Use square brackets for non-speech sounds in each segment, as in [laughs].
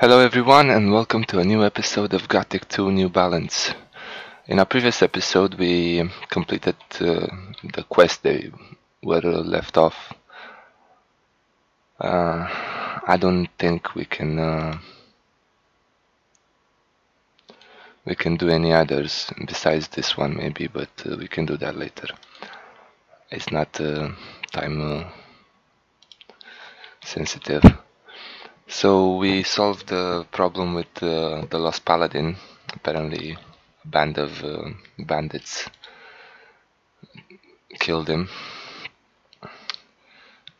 Hello everyone and welcome to a new episode of Gothic 2 New Balance. In our previous episode we completed uh, the quest they were left off. Uh, I don't think we can uh, we can do any others besides this one maybe but uh, we can do that later. It's not uh, time uh, sensitive. So we solved the problem with uh, the Lost Paladin. Apparently, a band of uh, bandits killed him.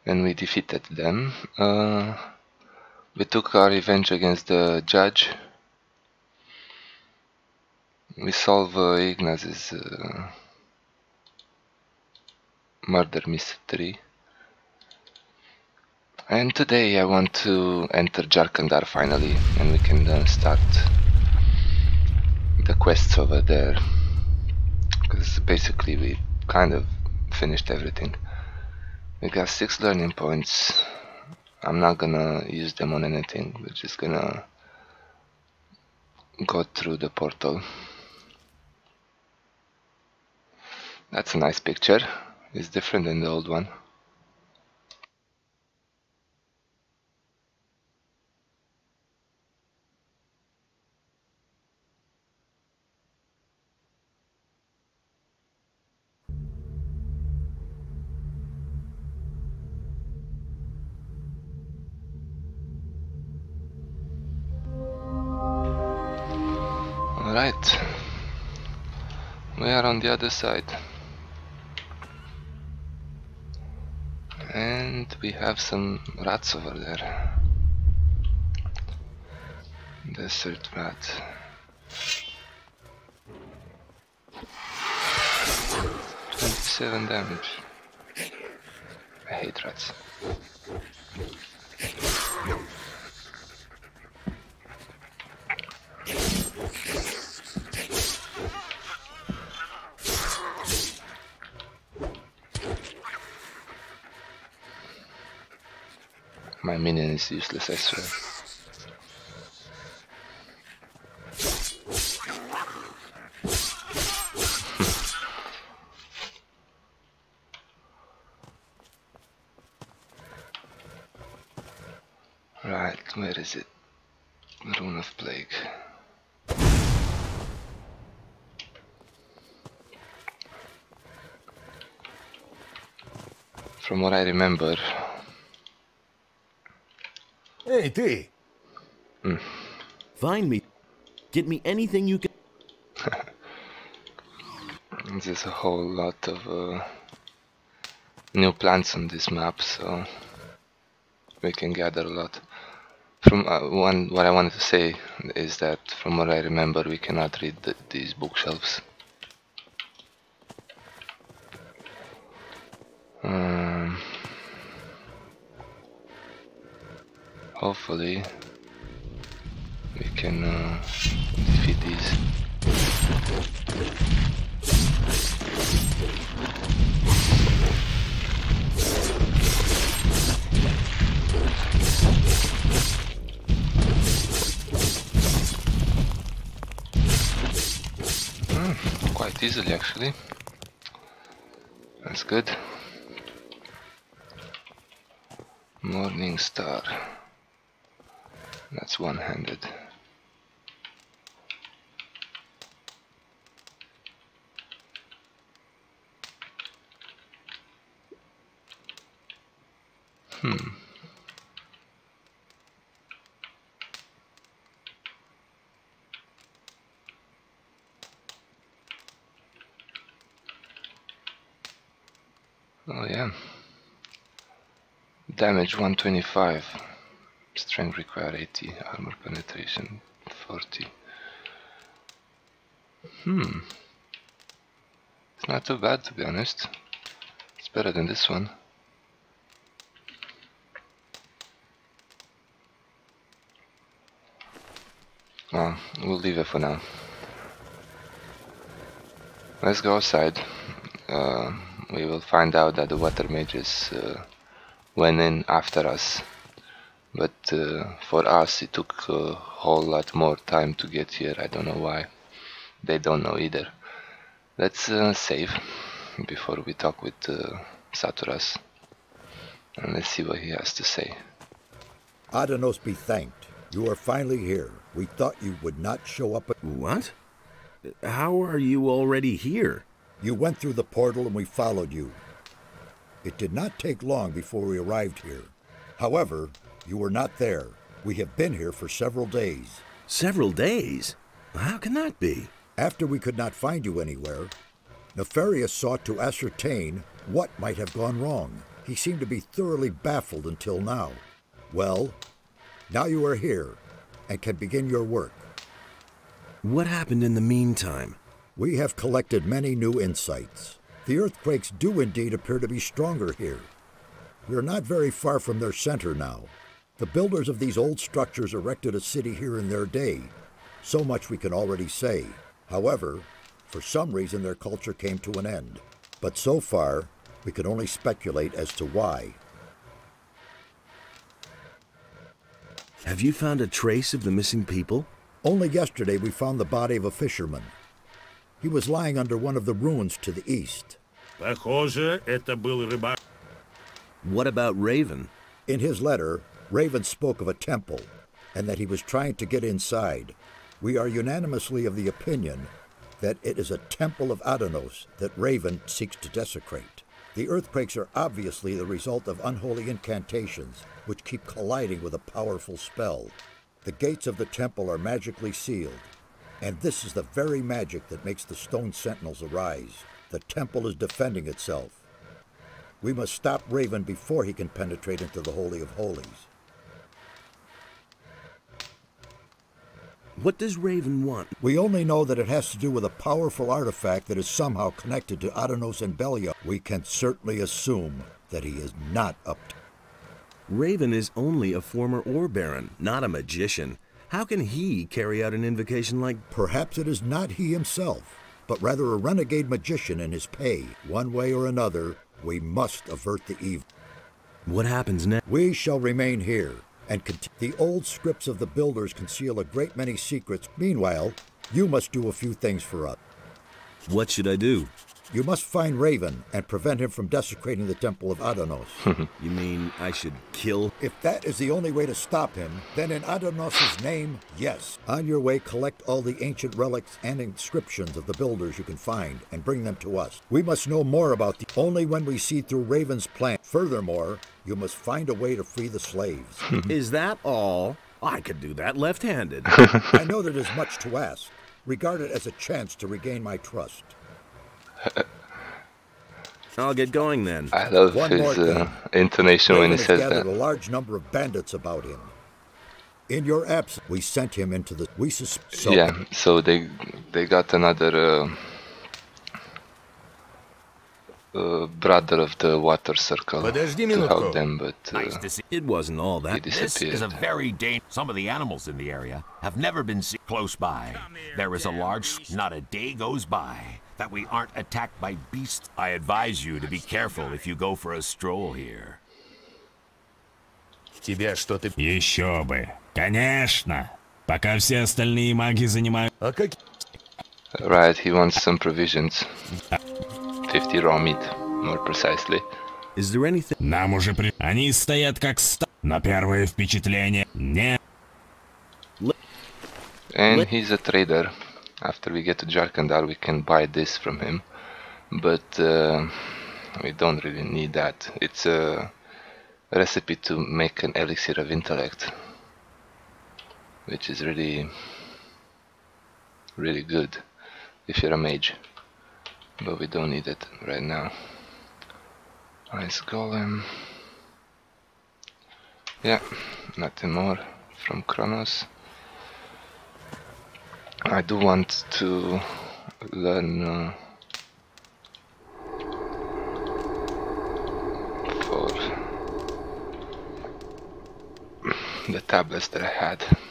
and we defeated them, uh, we took our revenge against the judge. We solved uh, Ignaz's uh, murder mystery. And today I want to enter Jarkendar finally, and we can then start the quests over there. Because basically we kind of finished everything. We got six learning points. I'm not gonna use them on anything, we're just gonna go through the portal. That's a nice picture. It's different than the old one. The other side. And we have some rats over there. Desert rat. Twenty-seven damage. I hate rats. Minion is useless, I swear. [laughs] right, where is it? Rune of Plague. From what I remember, Hey, T. Hmm. Find me. Get me anything you can. [laughs] There's a whole lot of uh, new plants on this map, so we can gather a lot. From uh, one, what I wanted to say is that, from what I remember, we cannot read the, these bookshelves. Hopefully, we can uh, defeat these. quite easily actually. That's good. Morning Star. That's one-handed. Hmm. Oh yeah. Damage 125. Strength require 80. Armor penetration 40. Hmm. It's not too bad to be honest. It's better than this one. Well, we'll leave it for now. Let's go outside. Uh, we will find out that the water mages uh, went in after us But uh, for us, it took a whole lot more time to get here. I don't know why. They don't know either. Let's uh, save before we talk with uh, Saturas. And let's see what he has to say. Adanos be thanked. You are finally here. We thought you would not show up. What? How are you already here? You went through the portal and we followed you. It did not take long before we arrived here. However, you were not there. We have been here for several days. Several days? How can that be? After we could not find you anywhere, Nefarius sought to ascertain what might have gone wrong. He seemed to be thoroughly baffled until now. Well, now you are here and can begin your work. What happened in the meantime? We have collected many new insights. The earthquakes do indeed appear to be stronger here. We are not very far from their center now. The builders of these old structures erected a city here in their day. So much we can already say. However, for some reason their culture came to an end. But so far, we can only speculate as to why. Have you found a trace of the missing people? Only yesterday we found the body of a fisherman. He was lying under one of the ruins to the east. Похоже, это был рыбак. What about Raven? In his letter, Raven spoke of a temple and that he was trying to get inside. We are unanimously of the opinion that it is a temple of Adanos that Raven seeks to desecrate. The earthquakes are obviously the result of unholy incantations which keep colliding with a powerful spell. The gates of the temple are magically sealed, and this is the very magic that makes the stone sentinels arise. The temple is defending itself. We must stop Raven before he can penetrate into the Holy of Holies. What does Raven want? We only know that it has to do with a powerful artifact that is somehow connected to Adanos and Beliar. We can certainly assume that he is not up to. Raven is only a former Ore Baron, not a magician. How can he carry out an invocation like. Perhaps it is not he himself, but rather a renegade magician in his pay. One way or another, we must avert the evil. What happens next? We shall remain here and the old scripts of the builders conceal a great many secrets. Meanwhile, you must do a few things for us. What should I do? You must find Raven and prevent him from desecrating the temple of Adanos. [laughs] You mean I should kill? if that is the only way to stop him, then in Adanos' name, yes. On your way, collect all the ancient relics and inscriptions of the builders you can find and bring them to us. We must know more about the only when we see through Raven's plan. Furthermore, you must find a way to free the slaves. [laughs] Is that all? I could do that left handed. [laughs] I know that is much to ask. Regard it as a chance to regain my trust. [laughs] I'll get going then. I love One his uh, thing. intonation when Raven he has says gathered that. a large number of bandits about him. In your absence, we sent him into the. We sus- so yeah, so they they got another uh, uh, brother of the water circle Подожди to help минутку. them, but uh, Nice to see. It wasn't all he that. This disappeared. is a very dangerous. Some of the animals in the area have never been seen close by. There is a large. Not a day goes by that we aren't attacked by beasts. I advise you to be careful if you go for a stroll here. Тебя что-то... Еще бы. Конечно. Пока все остальные маги занимают... А как... Right, he wants some provisions. 50 raw meat, more precisely. Is there anything... Нам уже при... Они стоят как ста... На первое впечатление... Не... And he's a trader. After we get to Jarkendar we can buy this from him. But uh, we don't really need that. It's a recipe to make an elixir of intellect. Which is really... really good if you're a mage. But we don't need it right now. Ice golem. Yeah, nothing more from Cronos. I do want to learn uh, for the tablets that I had.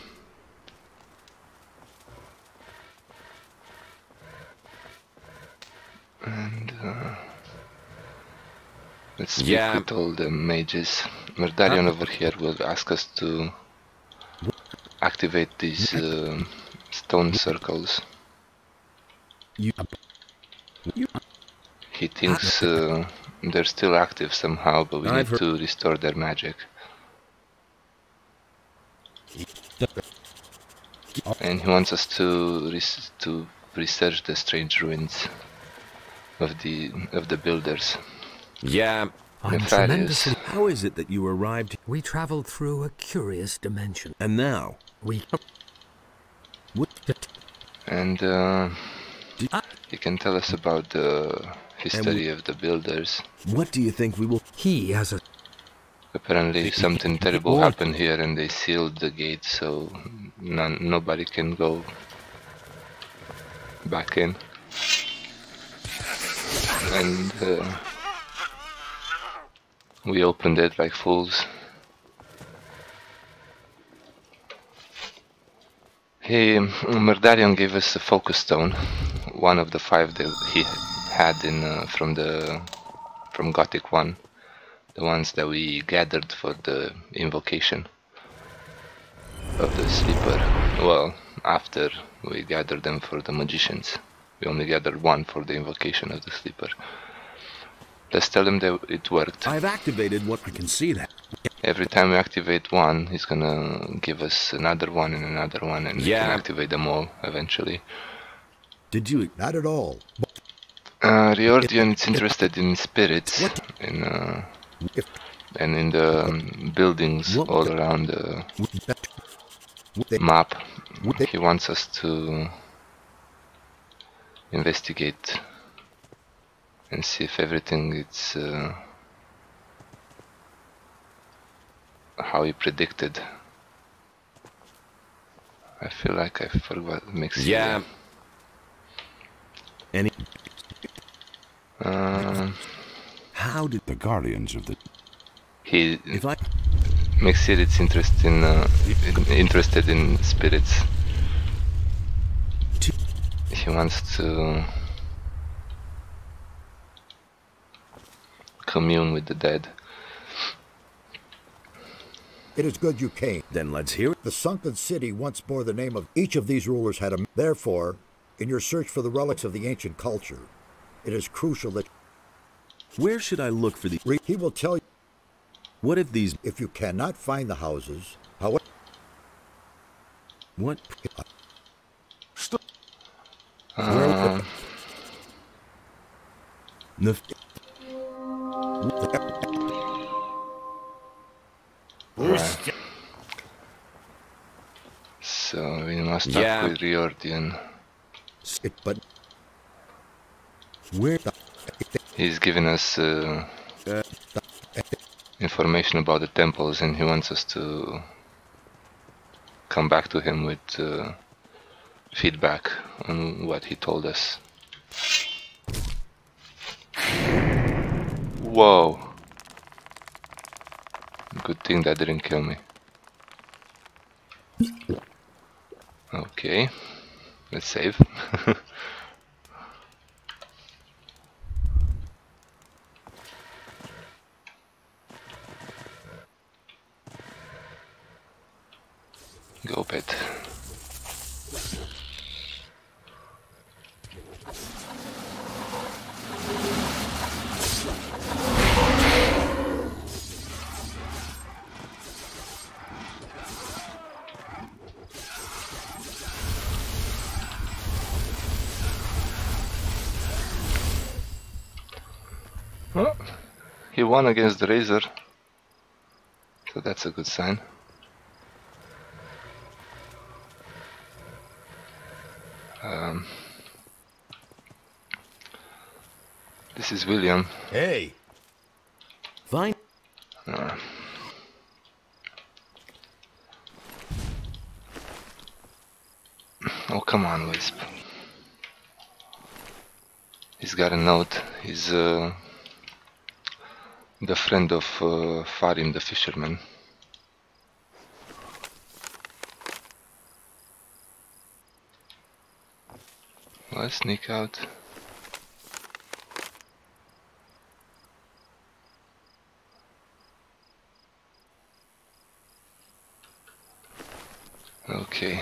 Let's speak Yeah. with all the mages. Merdarion over here will ask us to activate these um stone circles. He thinks uh, they're still active somehow, but we need to restore their magic. And he wants us to res- to research the strange ruins of the of the builders. Yeah, I'm Nefarius. tremendously. how is it that you arrived We traveled through a curious dimension. and now? We. What? And uh, Did- he can tell us about the history of the builders. What do you think we will? He has a. Apparently, something terrible What? happened here, and they sealed the gate, so none, nobody can go back in. And uh, we opened it like fools. He, Merdarion gave us a focus stone, one of the five that he had in uh, from the from Gothic one the ones that we gathered for the invocation of the sleeper. Well, after we gathered them for the magicians, we only gathered one for the invocation of the sleeper. Let's tell them that it worked. I've activated what I can see that. Every time we activate one, he's gonna give us another one and another one, and we can activate them all eventually. Did you? Not at all. Uh, Riordian is interested in spirits, in uh, and in the um, buildings all around the map. He wants us to investigate and see if everything is uh, how he predicted. I feel like I forgot Mexico. yeah, Any? Um, How did The guardians of the he if I? Myxir's interest in, uh, in interested in spirits. He wants to commune with the dead. it is good you came. Then let's hear it. The sunken city once bore the name of each of these rulers had a. Therefore, in your search for the relics of the ancient culture, it is crucial that Where should I look for the? he will tell you What if these? if you cannot find the houses. how. What? Um, Nef- right. So we must talk Yeah. with Riordian. it, but Where? He's giving us uh, information about the temples, and he wants us to come back to him with uh, feedback on what he told us. Whoa! Good thing that didn't kill me. Okay, let's save. [laughs] Go pet. Won against the Razor. So that's a good sign. Um, this is William. hey, Fine. Uh, oh, come on, Wisp. He's got a note. He's uh, the friend of uh, Farim the fisherman. Let's sneak out. Okay.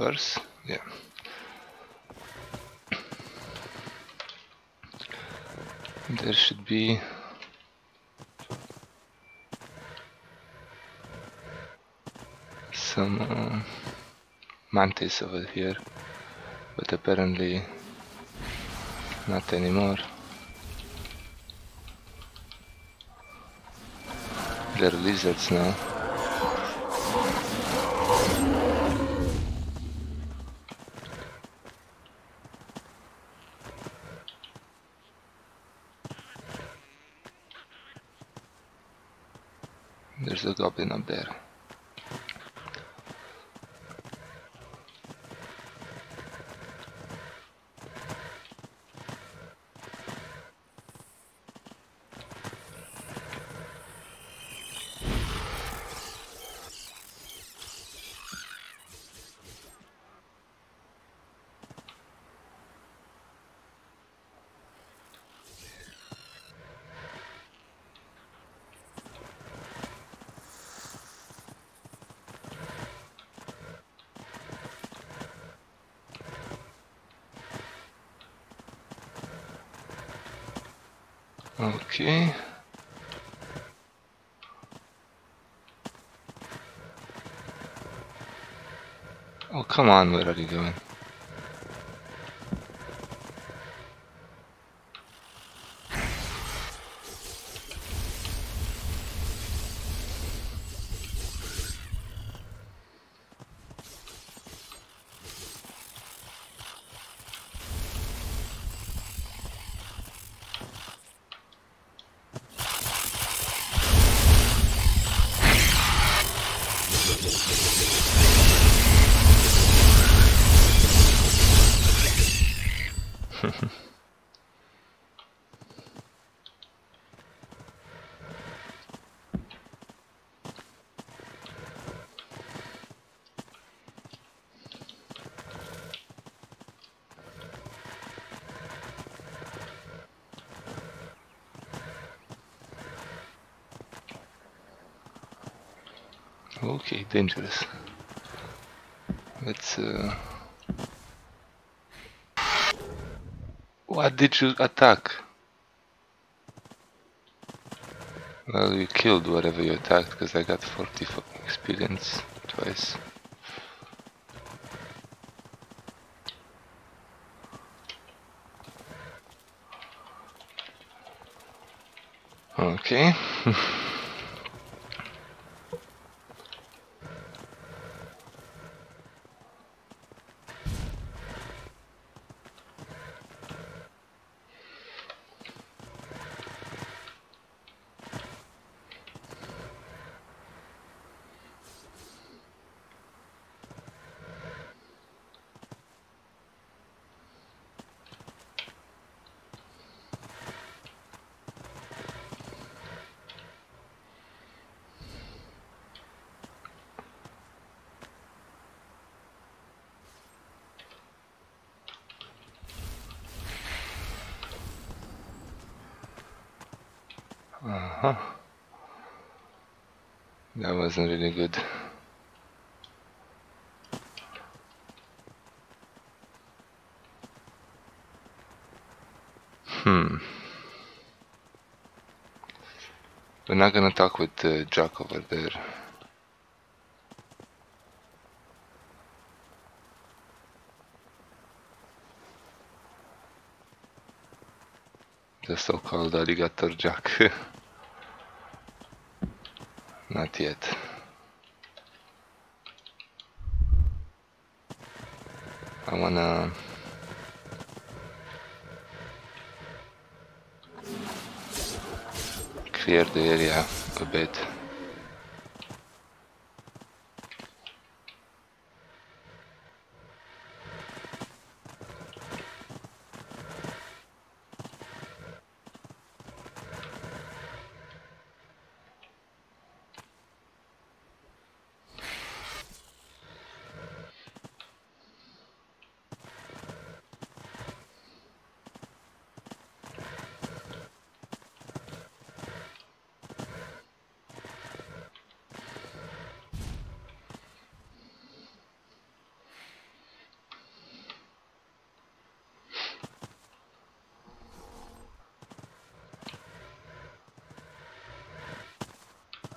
Purse, yeah. There should be some uh, mantis over here, but apparently not anymore. They're lizards now. A goblin up there. Okay. Oh, come on, where are you going? Okay, dangerous. Let's. Uh... What did you attack? Well, you killed whatever you attacked because I got 40 experience twice. Okay. [laughs] Uh-huh. That wasn't really good. Hmm. We're not gonna talk with uh, Jack over there. The so-called alligator Jack. [laughs] Not yet. I wanna uh, clear the area a bit.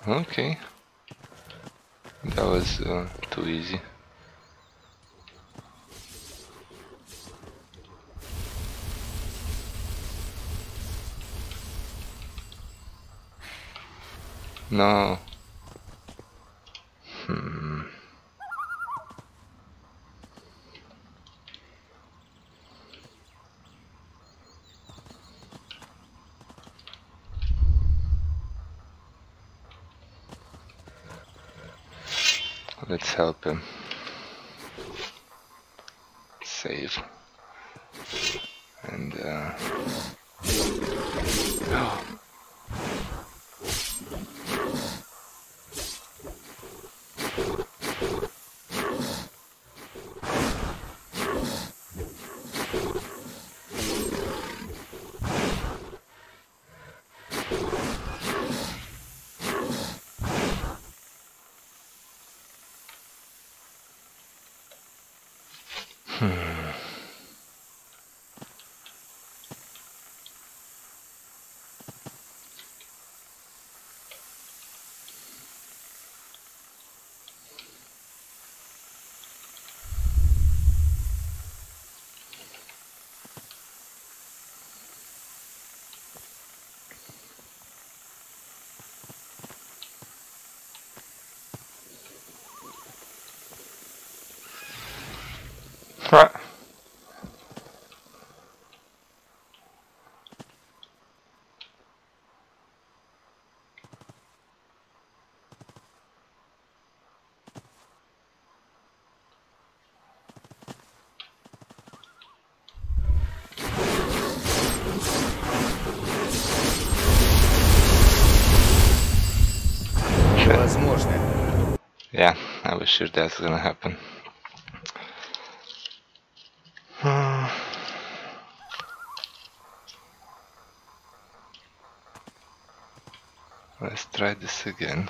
Okay. That was uh, too easy. No. Hmm. Let's help him. Save. And uh Right. Невозможно. Yeah, I was sure that's gonna happen. Again.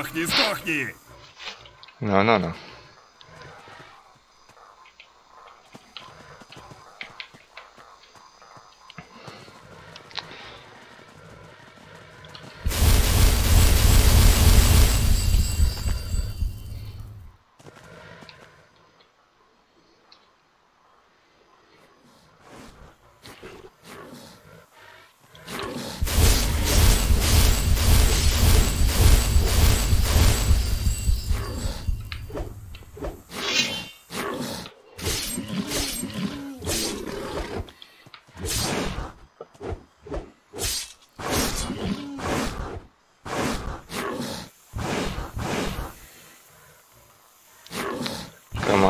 Сдохни, сдохни! No,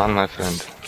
on, my friend.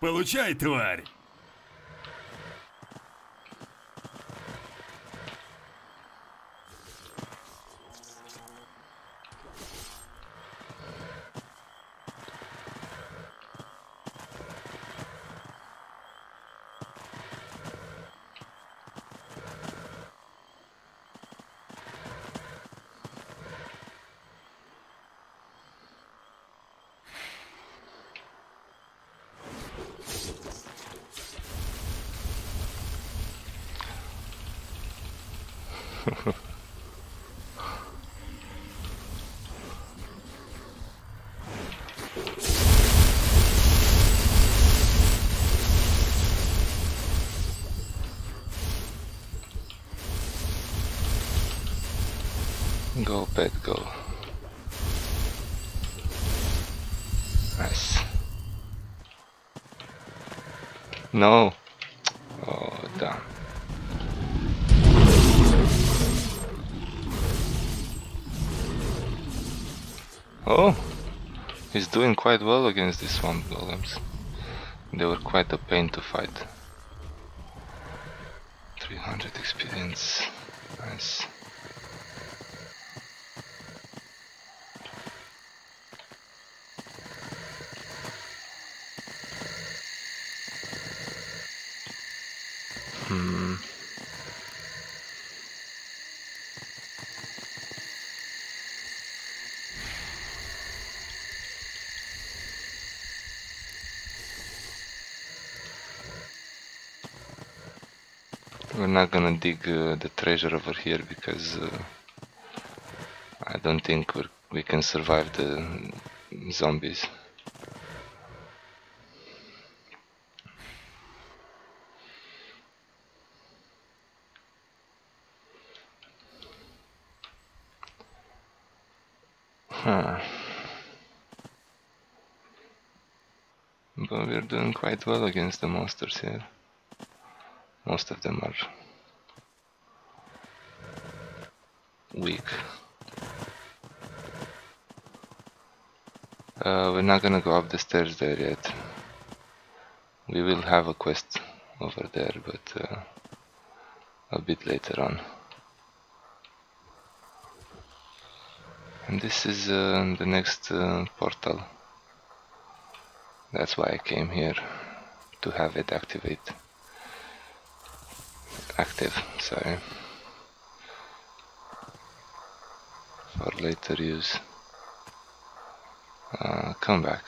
Получай, тварь! No. Oh, damn. Oh, he's doing quite well against these swamp golems. They were quite a pain to fight. 300 experience. Nice. Hmm. We're not gonna dig uh, the treasure over here because uh, I don't think we we can survive the zombies. Huh. But we're doing quite well against the monsters here. Most of them are weak. Uh, we're not gonna go up the stairs there yet. We will have a quest over there, but uh, a bit later on. And this is uh, the next uh, portal. That's why I came here to have it activate. Active, sorry. For later use. Uh, come back.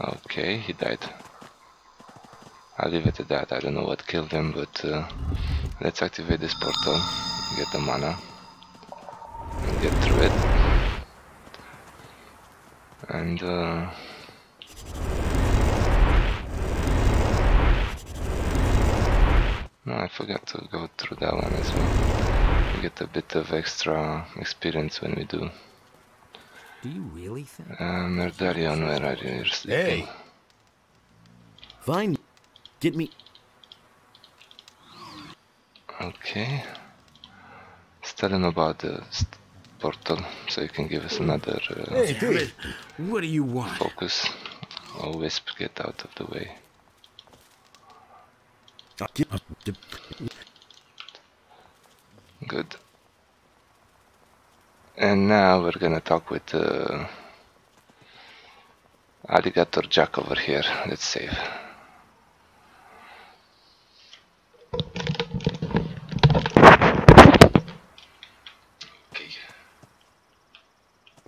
Okay, he died. I'll leave it at that. I don't know what killed him, but uh, let's activate this portal, get the mana, and get through it. And uh, no, I forgot to go through that one as well. We get a bit of extra experience when we do. Do you really think? Uh, Merdarion, where are you? Hey! Find. Get me. Okay. Let's tell him about the st- portal so he can give us another uh, Hey, dude! What do you want? focus. Oh, Wisp, get out of the way. Good. And now we're gonna talk with uh, Alligator Jack over here. Let's save. Okay.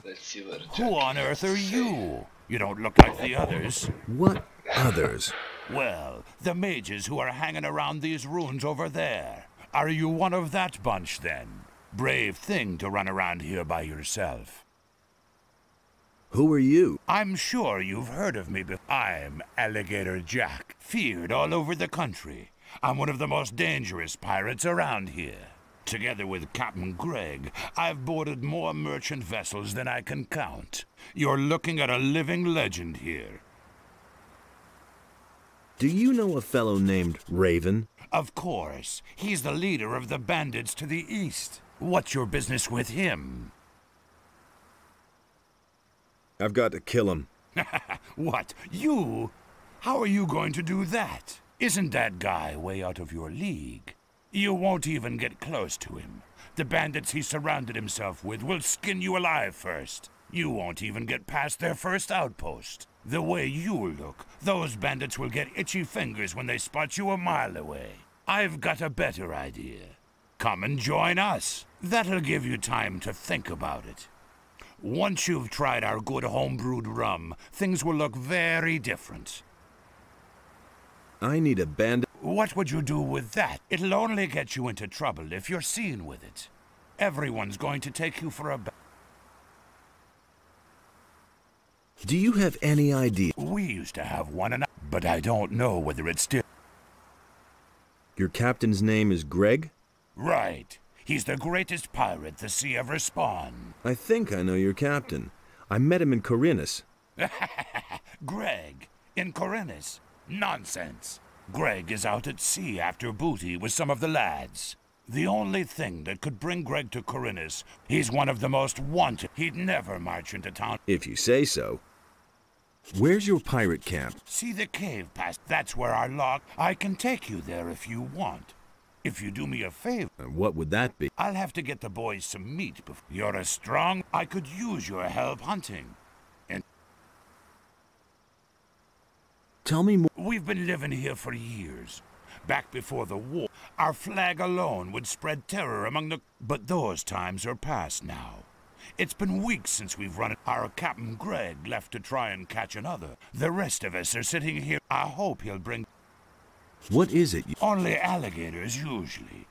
Let's see where Jack Who on earth are you? You don't look like the others. What others? Well, the mages who are hanging around these ruins over there. Are you one of that bunch then? Brave thing to run around here by yourself. Who are you? I'm sure you've heard of me before. I'm Alligator Jack, feared all over the country. I'm one of the most dangerous pirates around here. Together with Captain Greg, I've boarded more merchant vessels than I can count. You're looking at a living legend here. Do you know a fellow named Raven? Of course, he's the leader of the bandits to the east. What's your business with him? I've got to kill him. [laughs] What, you? How are you going to do that? Isn't that guy way out of your league? You won't even get close to him. The bandits he surrounded himself with will skin you alive first. You won't even get past their first outpost. The way you look, those bandits will get itchy fingers when they spot you a mile away. I've got a better idea. Come and join us. That'll give you time to think about it. Once you've tried our good homebrewed rum, things will look very different. I need a band. What would you do with that? It'll only get you into trouble if you're seen with it. Everyone's going to take you for a Do you have any idea? We used to have one, and I- but I don't know whether it's still Your captain's name is Greg? right. He's the greatest pirate the sea ever spawned. I think I know your captain. I met him in Khorinis. [laughs] Greg, in Khorinis. Nonsense. Greg is out at sea after booty with some of the lads. The only thing that could bring Greg to Khorinis, he's one of the most wanted. He'd never march into town. If you say so. Where's your pirate camp? See the cave past? That's where our lock. I can take you there if you want. If you do me a favor, And what would that be? I'll have to get the boys some meat. Before. You're a strong. I could use your help hunting. Tell me more. We've been living here for years. Back before the war, our flag alone would spread terror among the. But those times are past now. It's been weeks since we've run it. Our Captain Greg left to try and catch another. The rest of us are sitting here. I hope he'll bring What is it? you- only alligators usually,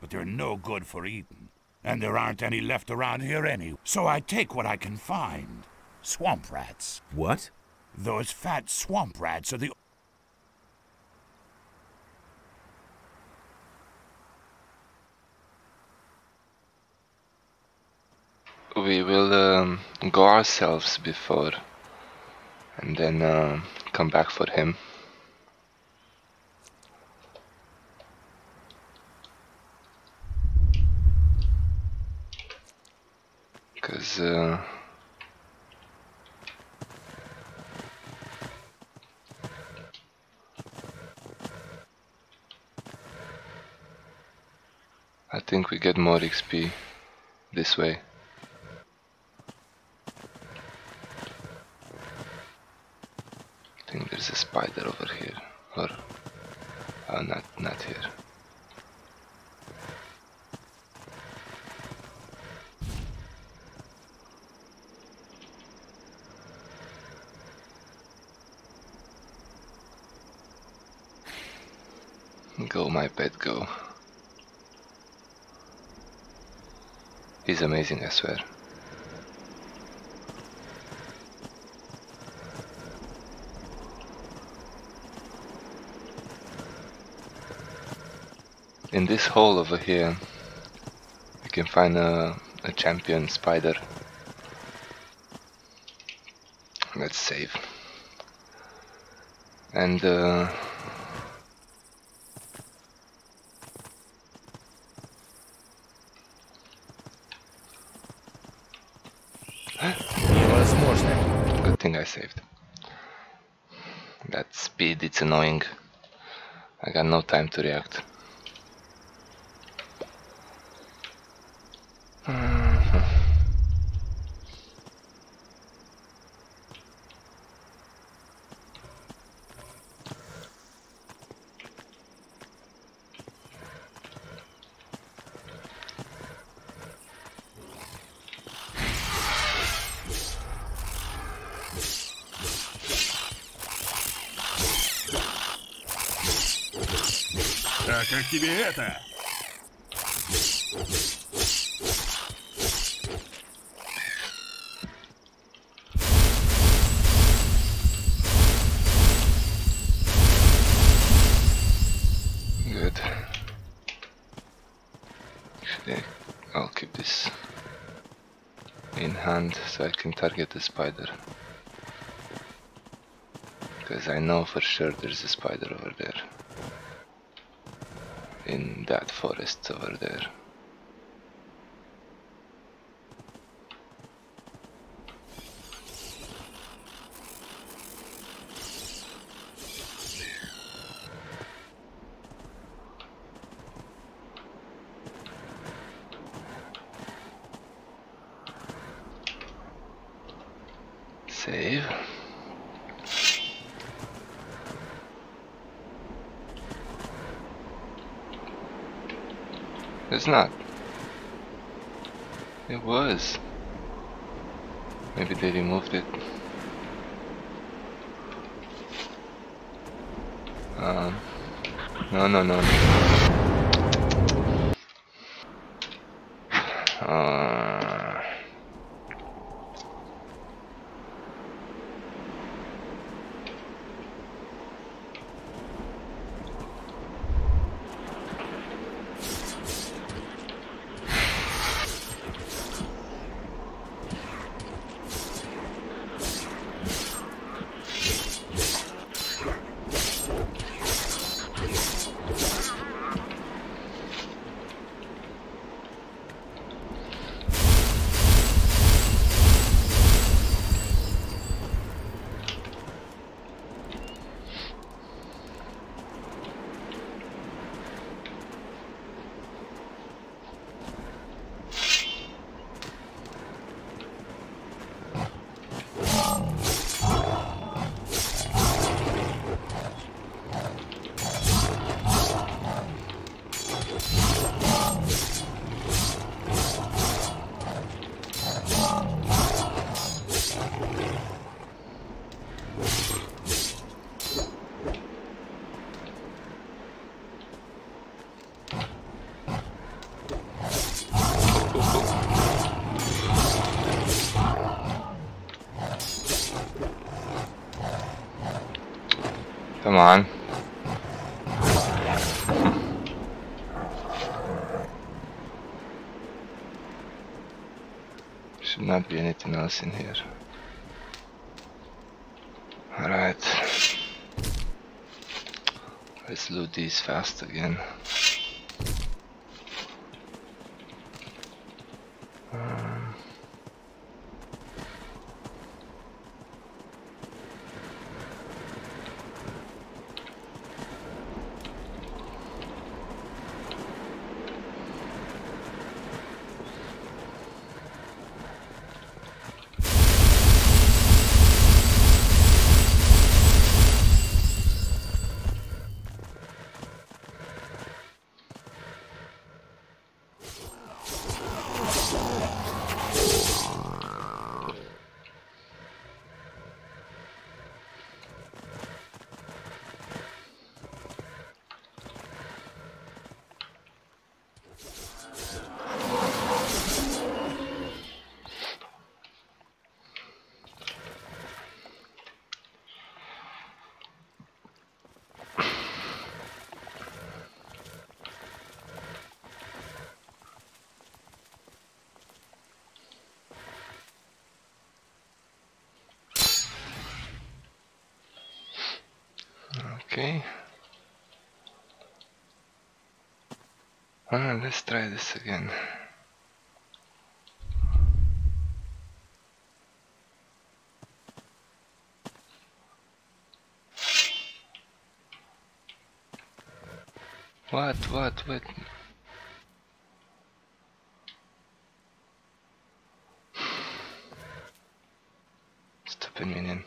but they're no good for eating. And there aren't any left around here any. So I take what I can find. Swamp rats. What? Those fat swamp rats are the We will um, go ourselves before and then uh, come back for him. Because uh, I think we get more XP this way. I think there's a spider over here. Or uh, not not here. Go my pet go. He's amazing, I swear. In this hole over here, we can find a, a champion spider. Let's save. And uh, saved. That speed, it's annoying. I got no time to react. А как тебе это? Good. Actually, I'll keep this in hand so I can target the spider. Because I know for sure there's a spider over there. In that forest over there. Save. It's not. It was. Maybe they removed it. Um, no, no, no. On. Should not be anything else in here. Alright. Let's loot these fast again. Ah, let's try this again. What, what, what? Stupid minion.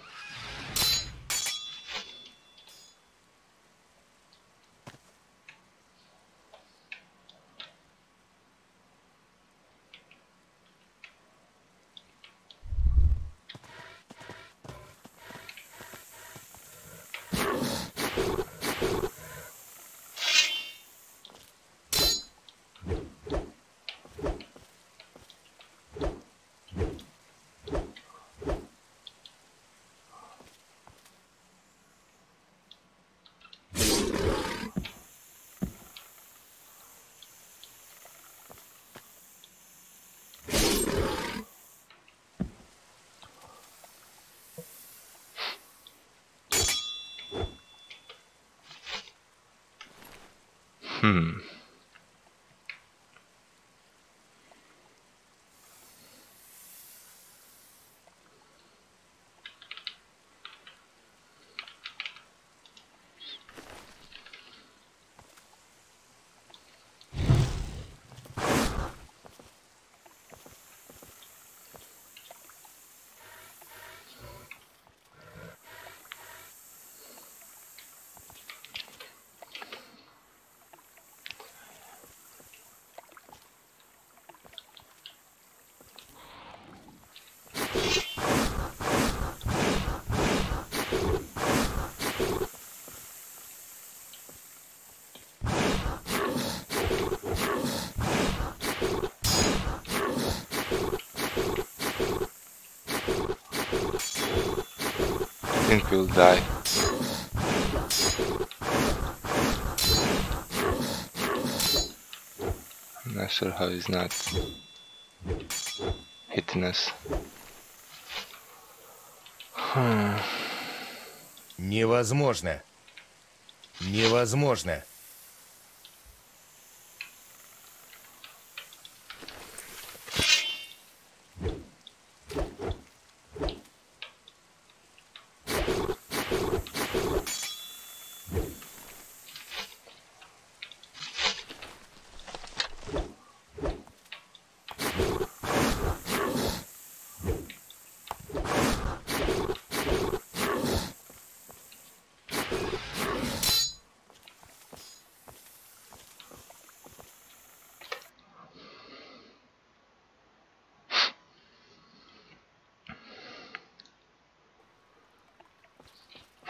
Hmm. I think we'll die. I'm not sure how he's not hitting us. Hmm. Невозможно. Невозможно.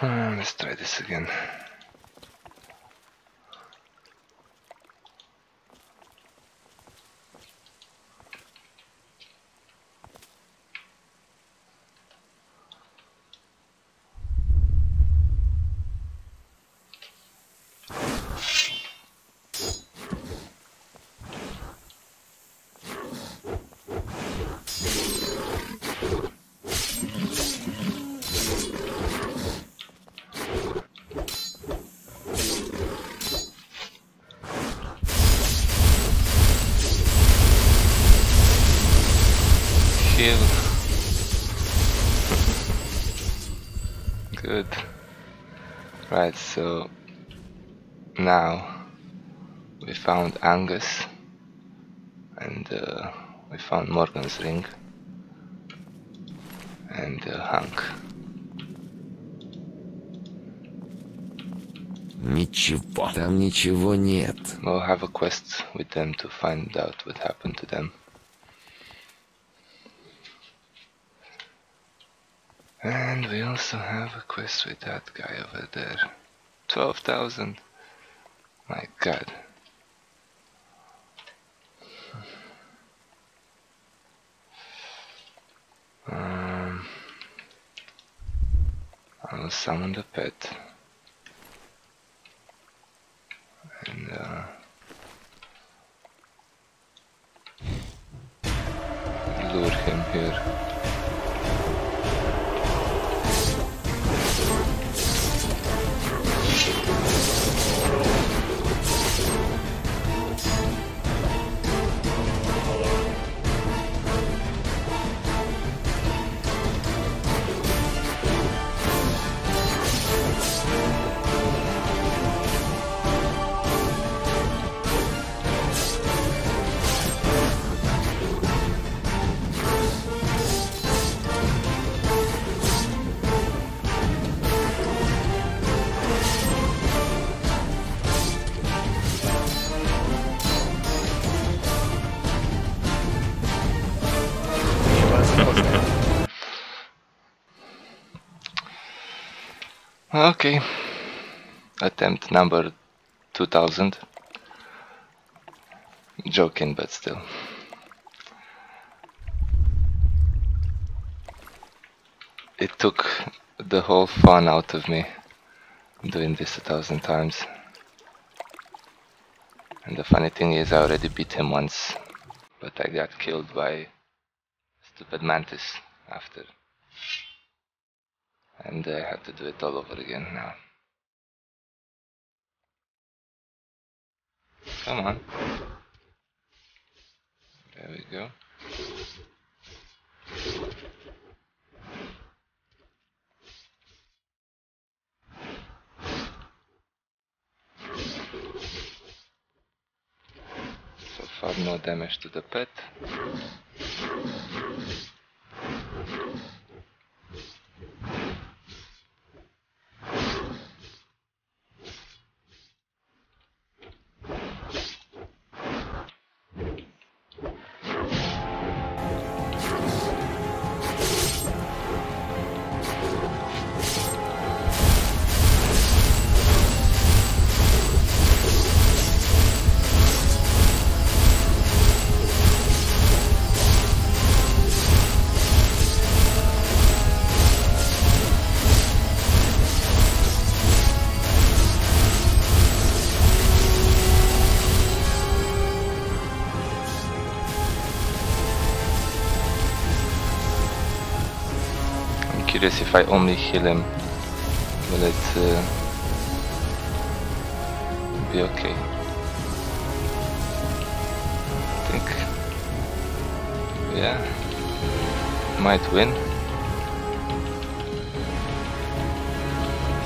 Hmm, let's try this again. Heal. Good. Right, so now we found Angus and uh, we found Morgan's ring and uh, Hank. Ничего. Там ничего нет. We'll have a quest with them to find out what happened to them. And we also have a quest with that guy over there. 12,000. My god. Um, I'll summon the pet. And uh, lure him here. Okay. Attempt number 2000. Joking, but still. It took the whole fun out of me doing this a thousand times. And the funny thing is I already beat him once, but I got killed by stupid mantis after. And I have to do it all over again now. Come on. There we go. So far no damage to the pet. If I only heal him, will it uh, be okay? I think, yeah, might win.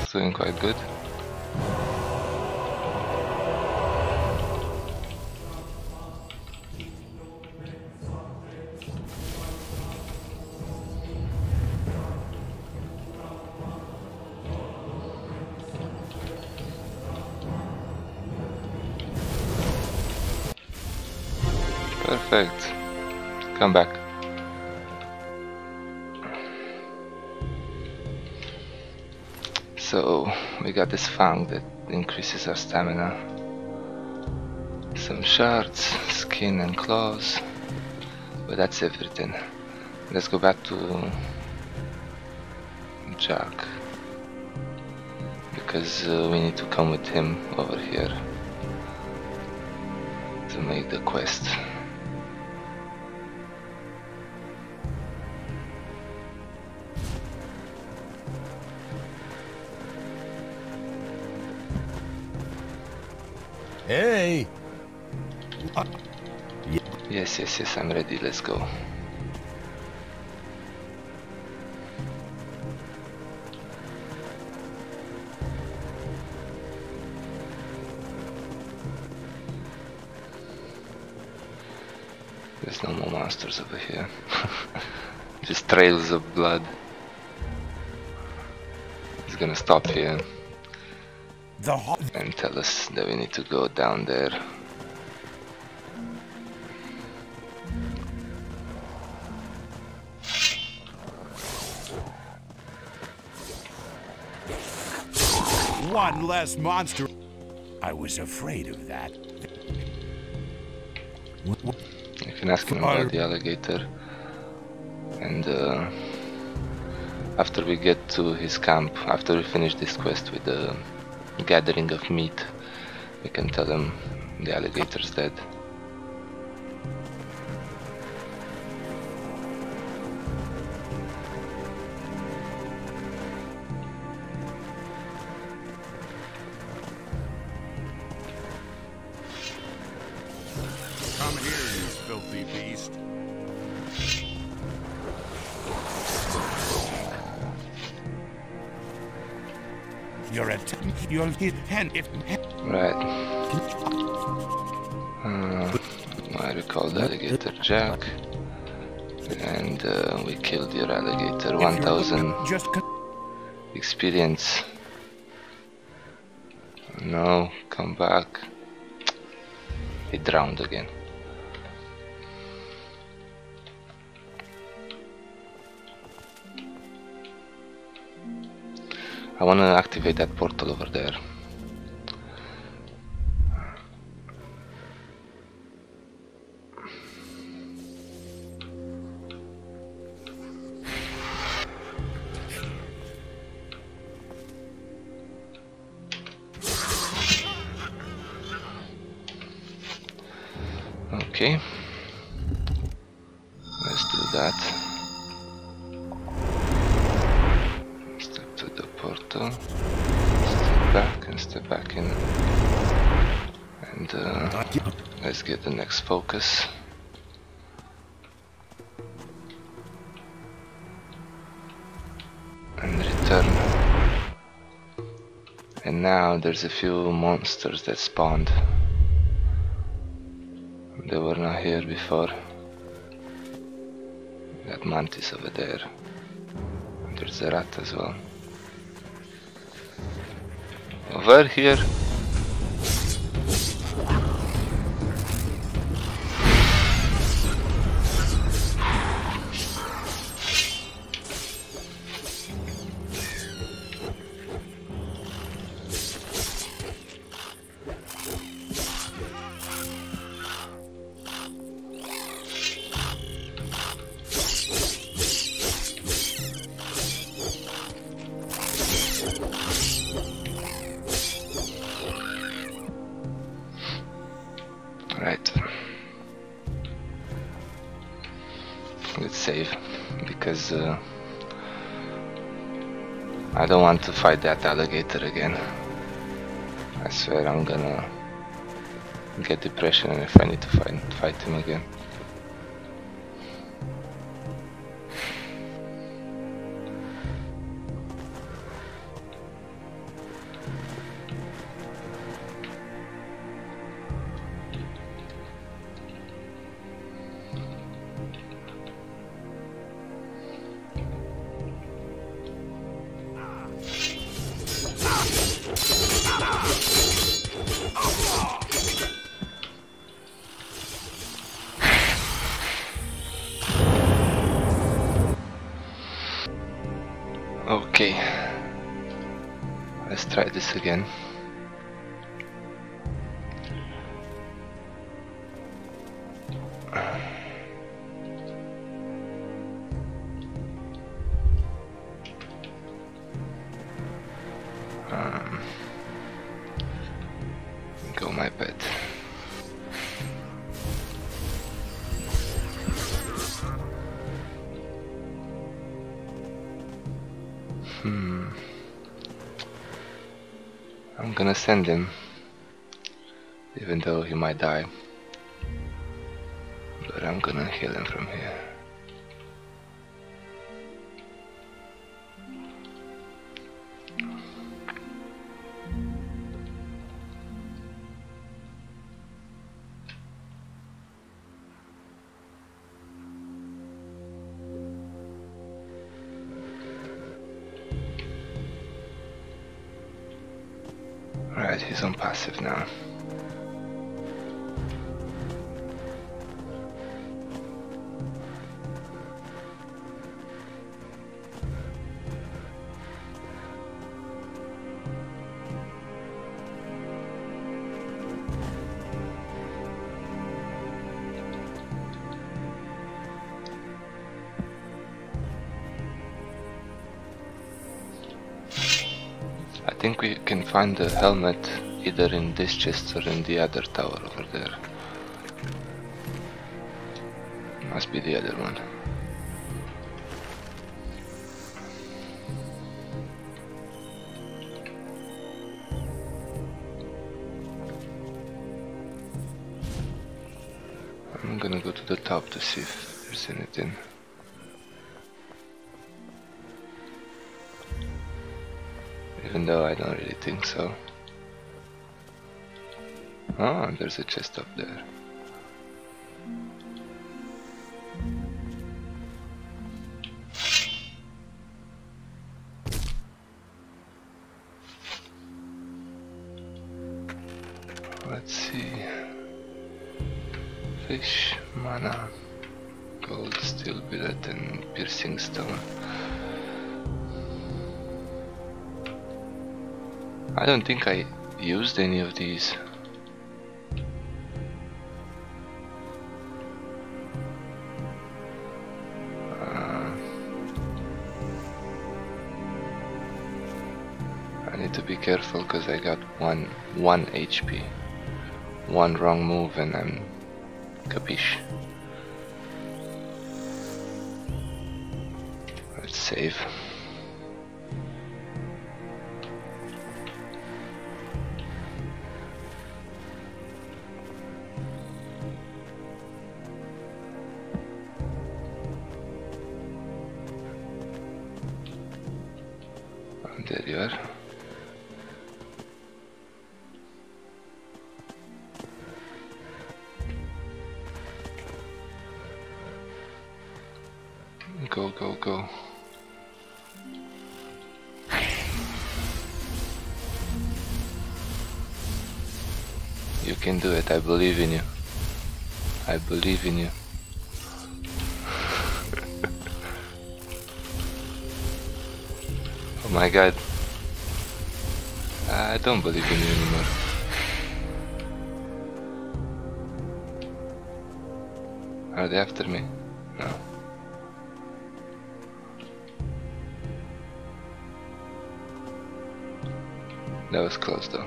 It's doing quite good. Come back. So we got this fang that increases our stamina. Some shards, skin and claws. But that's everything. Let's go back to Jack. Because uh, we need to come with him over here to make the quest. Hey! Yes, yes, yes, I'm ready. Let's go. There's no more monsters over here. [laughs] Just trails of blood. It's gonna stop here The ho- and tell us that we need to go down there. one less monster. I was afraid of that. You can ask him about the alligator. And uh, after we get to his camp, after we finish this quest with the gathering of meat, we can tell them the alligator's dead. Hen if Right. Uh, I recall the alligator jack. And uh, we killed your alligator. 1000 just experience. No, come back. He drowned again. I want to activate that portal over there. There's a few monsters that spawned. They were not here before. That mantis over there. There's a rat as well. Over here. Because uh, I don't want to fight that alligator again. I swear I'm gonna get depression if I need to fight fight him again. Send him, even though he might die. But I'm gonna heal him from here. Passive now. I think we can find the helmet either in this chest or in the other tower over there. Must be the other one. I'm gonna go to the top to see if there's anything. Even though I don't really think so. Oh, there's a chest up there. Let's see. Fish, mana, gold, steel billet, and piercing stone. I don't think I used any of these. Careful because I got one one HP. One wrong move and I'm capiche. Let's save. There you are. Can do it, I believe in you. I believe in you. [laughs] oh my god. I don't believe in you anymore. Are they after me? No. That was close though.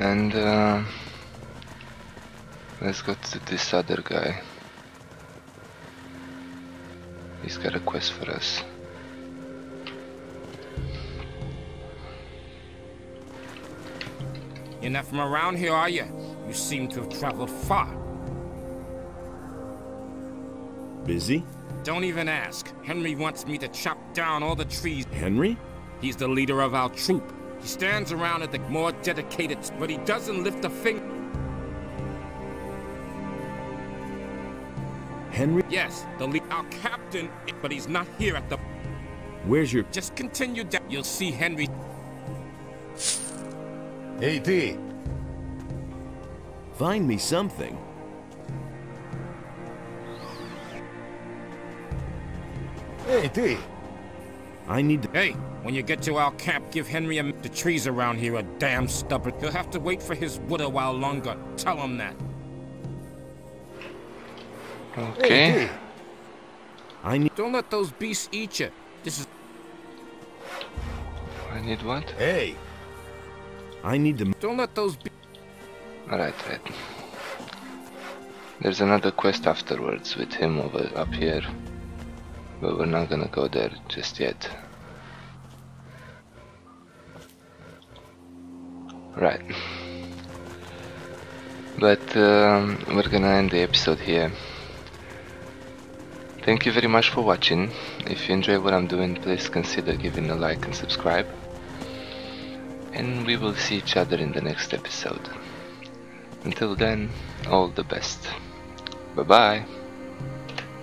And uh, let's go to this other guy. He's got a quest for us. You're not from around here, are you? You seem to have traveled far. Busy? Don't even ask. Henry wants me to chop down all the trees. Henry? He's the leader of our troop. He stands around at the more dedicated, but he doesn't lift a finger. Henry? Yes, the lead, our captain, but he's not here at the... Where's your... Just continue down. You'll see Henry. AD. Find me something. AD. I need to... Hey, when you get to our camp, give Henry a... The trees around here are damn stubborn. He'll have to wait for his wood a while longer. Tell him that. Okay. I need... Don't let those beasts eat you. This is... I need what? Hey! I need to... Don't let those be... Alright, right. There's another quest afterwards with him over up here. But we're not gonna go there just yet. Right. But um, we're gonna end the episode here. Thank you very much for watching. If you enjoy what I'm doing, please consider giving a like and subscribe. And we will see each other in the next episode. Until then, all the best. Bye bye.